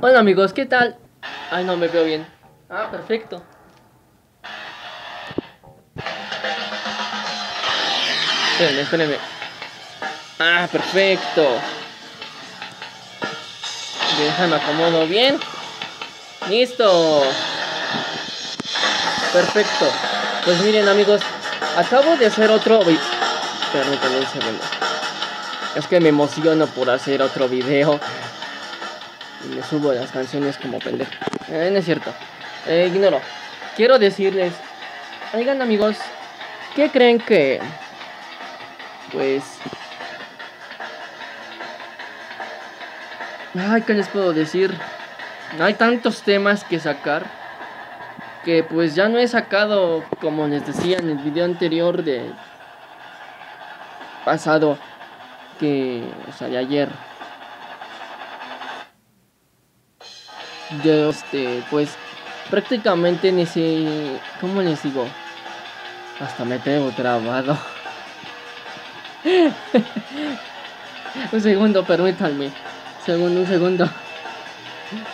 Hola amigos, ¿qué tal? Ay, no me veo bien. Ah, perfecto. Espérenme, espérenme. Ah, perfecto. Déjame acomodo bien. Listo. Perfecto. Pues miren amigos, acabo de hacer otro. Permítanme un segundo. Es que me emociono por hacer otro video. Y me subo las canciones como pendejo. Eh, no es cierto. Eh, ignoro. Quiero decirles. Oigan amigos. ¿Qué creen que... Pues... Ay, ¿qué les puedo decir? Hay tantos temas que sacar que pues ya no he sacado, como les decía en el video anterior de pasado, que, o sea, de ayer. De este, pues prácticamente ni sé, ¿cómo les digo? Hasta me tengo trabado. un segundo, permítanme. Segundo, un segundo.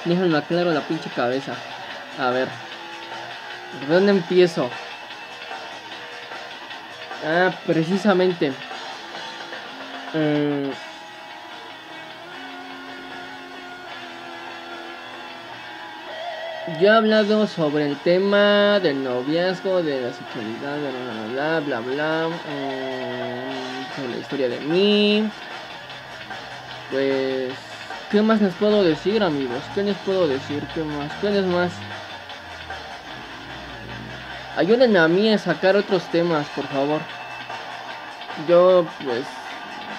Déjenme aclaro la pinche cabeza. A ver. ¿Por dónde empiezo? Ah, precisamente. Mm. Yo he hablado sobre el tema del noviazgo, de la sexualidad, bla bla bla, bla, mm, sobre la historia de mí. Pues, ¿qué más les puedo decir, amigos? ¿Qué les puedo decir? ¿Qué más? ¿Qué les más? Ayúdenme a mí a sacar otros temas, por favor. Yo, pues,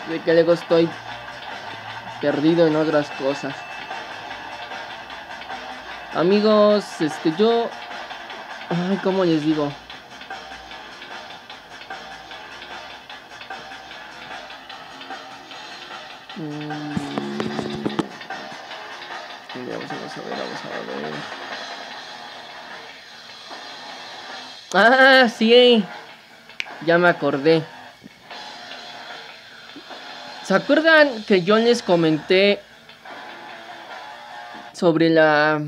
de que luego estoy perdido en otras cosas. Amigos, este, yo... Ay, ¿cómo les digo? Mm. Vamos a ver, vamos a ver. Ah, sí. Ya me acordé. ¿Se acuerdan que yo les comenté sobre la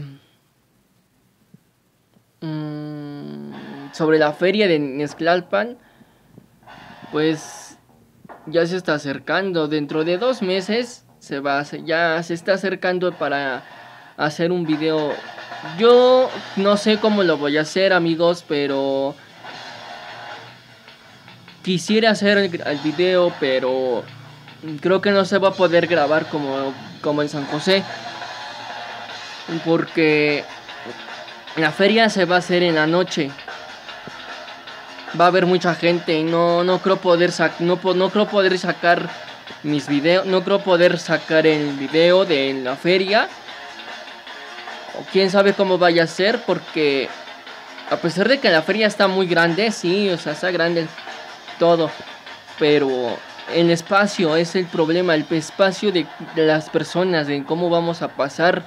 mm, sobre la feria de Nesclalpan? Pues ya se está acercando. Dentro de dos meses se va, ya se está acercando para hacer un video yo no sé cómo lo voy a hacer, amigos, pero quisiera hacer el, video, pero creo que no se va a poder grabar como, como en San José. Porque la feria se va a hacer en la noche. Va a haber mucha gente y no, no creo poder no, no creo poder sacar mis videos, no creo poder sacar el video de la feria quién sabe cómo vaya a ser porque a pesar de que la feria está muy grande, sí, o sea, está grande todo, pero el espacio es el problema, el espacio de, las personas, de cómo vamos a pasar.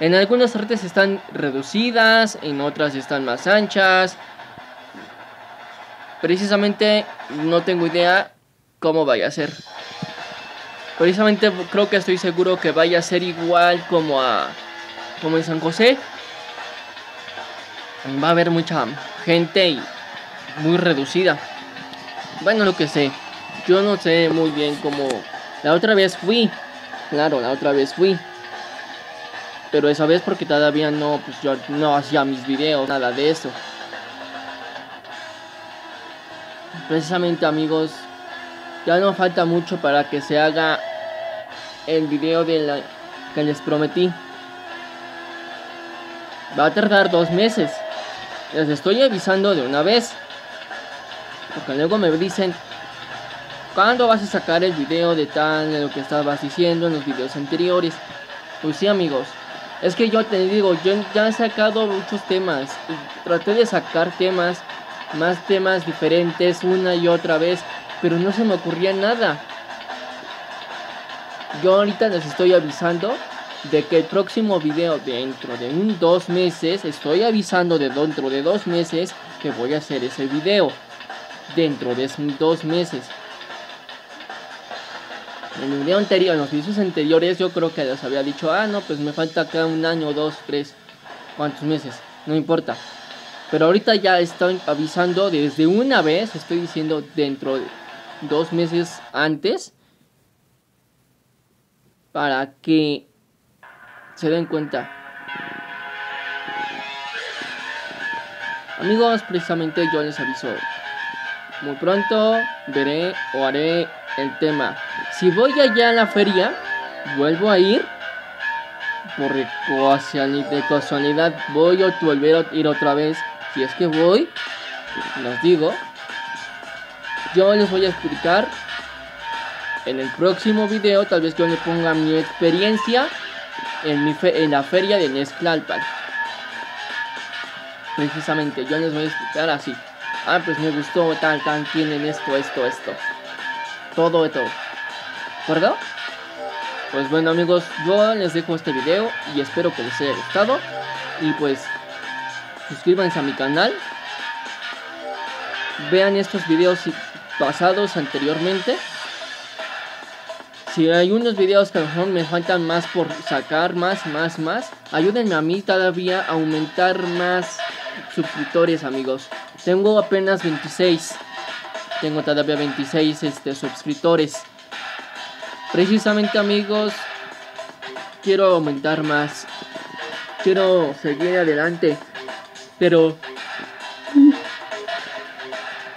En algunas partes están reducidas, en otras están más anchas. Precisamente no tengo idea cómo vaya a ser. Precisamente creo que estoy seguro que vaya a ser igual como a como en San José, va a haber mucha gente y muy reducida. Bueno, lo que sé, yo no sé muy bien cómo... La otra vez fui, claro, la otra vez fui. Pero esa vez porque todavía no, pues yo no hacía mis videos, nada de eso. Precisamente amigos, ya no falta mucho para que se haga el video de la que les prometí. Va a tardar dos meses. Les estoy avisando de una vez. Porque luego me dicen, ¿cuándo vas a sacar el video de tal, de lo que estabas diciendo en los videos anteriores? Pues sí amigos, es que yo te digo, yo ya he sacado muchos temas. Traté de sacar temas, más temas diferentes una y otra vez, pero no se me ocurría nada. Yo ahorita les estoy avisando de que el próximo video dentro de un dos meses, estoy avisando de dentro de dos meses que voy a hacer ese video. Dentro de dos meses. En el video anterior, en los videos anteriores, yo creo que les había dicho, ah, no, pues me falta acá un año, dos, tres, cuántos meses, no importa. Pero ahorita ya estoy avisando desde una vez, estoy diciendo dentro de dos meses antes, para que se den cuenta. Amigos, precisamente yo les aviso. Muy pronto veré o haré el tema. Si voy allá a la feria, vuelvo a ir. Por de casualidad voy a volver a ir otra vez. Si es que voy, los digo. Yo les voy a explicar en el próximo video. Tal vez yo le ponga mi experiencia en, mi en la feria de Nesclalpan. Precisamente, yo les voy a explicar así. Ah, pues me gustó tal, tal, tienen esto, esto, esto. Todo, todo. ¿De acuerdo? Pues bueno amigos, yo les dejo este video y espero que les haya gustado. Y pues, suscríbanse a mi canal. Vean estos videos pasados anteriormente. Si hay unos videos que a lo mejor me faltan más por sacar, más, más, más, ayúdenme a mí todavía a aumentar más suscriptores, amigos. Tengo apenas 26. Tengo todavía 26 este, suscriptores. Precisamente, amigos, quiero aumentar más. Quiero seguir adelante. Pero...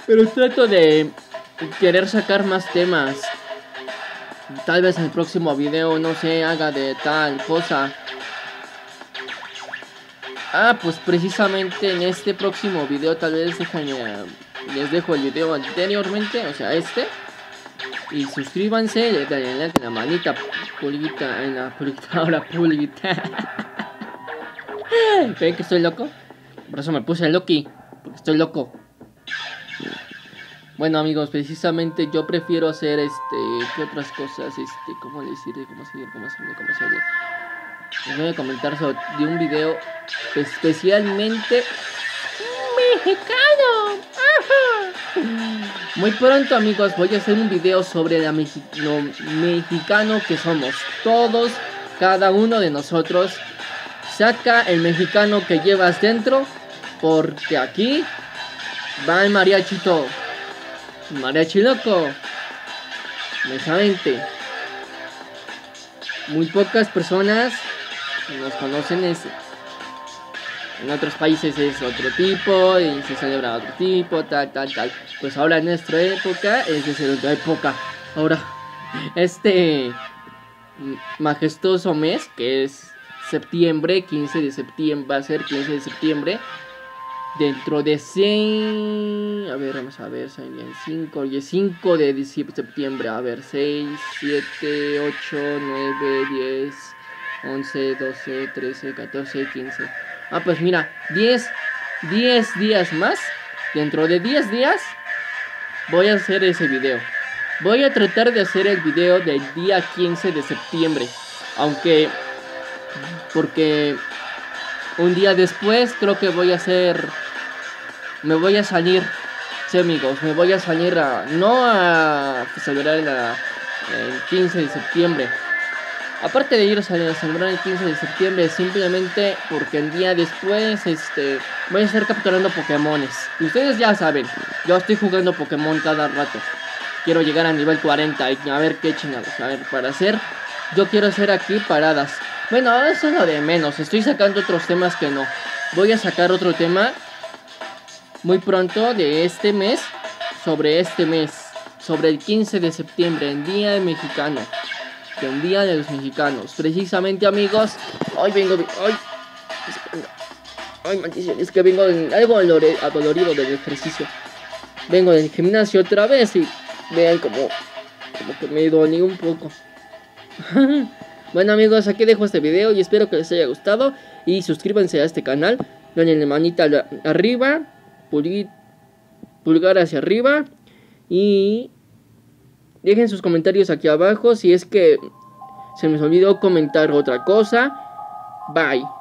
Pero trato de querer sacar más temas. Tal vez el próximo video, no sé, haga de tal cosa. Ah, pues precisamente en este próximo video tal vez les dejo el video anteriormente, o sea este. Y suscríbanse, le den like en la manita pulguita, en la pulguita, ahora pulguita. ¿Ven que estoy loco? Por eso me puse Loki, porque estoy loco. Bueno amigos, precisamente yo prefiero hacer este, ¿qué otras cosas? Este, ¿cómo decir? ¿Cómo seguir? ¿Cómo seguir? ¿Cómo seguir? Les voy a comentar sobre de un video especialmente mexicano. Muy pronto amigos voy a hacer un video sobre la lo mexicano que somos. Todos, cada uno de nosotros. Saca el mexicano que llevas dentro. Porque aquí va el mariachito. Mariachi loco. Precisamente. Muy pocas personas nos conocen es en otros países es otro tipo y se celebra otro tipo, tal, tal, tal. Pues ahora en nuestra época es de otra época. Ahora, este majestuoso mes que es septiembre, 15 de septiembre, va a ser 15 de septiembre. Dentro de 100, a ver, vamos a ver, serían 5, y 5 de septiembre, a ver, 6, 7, 8, 9, 10, 11, 12, 13, 14, 15. Ah, pues mira, 10, 10 días más. Dentro de 10 días voy a hacer ese video. Voy a tratar de hacer el video del día 15 de septiembre. Aunque, porque un día después creo que voy a hacer... Me voy a salir, sí amigos, me voy a salir a... No a celebrar el 15 de septiembre Aparte de ir a celebrar el 15 de septiembre, simplemente porque el día después este, voy a estar capturando Pokémones. Ustedes ya saben, yo estoy jugando Pokémon cada rato. Quiero llegar a nivel 40 y a ver qué chingados. A ver, para hacer, yo quiero hacer aquí paradas. Bueno, eso es lo de menos. Estoy sacando otros temas que no. Voy a sacar otro tema muy pronto de este mes. Sobre este mes. Sobre el 15 de septiembre, el Día Mexicano el Día de los Mexicanos. Precisamente, amigos, hoy vengo. Hoy, ay, maldición, es que vengo de, algo adolorido del ejercicio. Vengo del gimnasio otra vez y vean como, como que me dolí un poco. bueno amigos, aquí dejo este video y espero que les haya gustado. Y suscríbanse a este canal. Denle manita arriba, pulgar hacia arriba. Y Dejen sus comentarios aquí abajo si es que se me olvidó comentar otra cosa. Bye.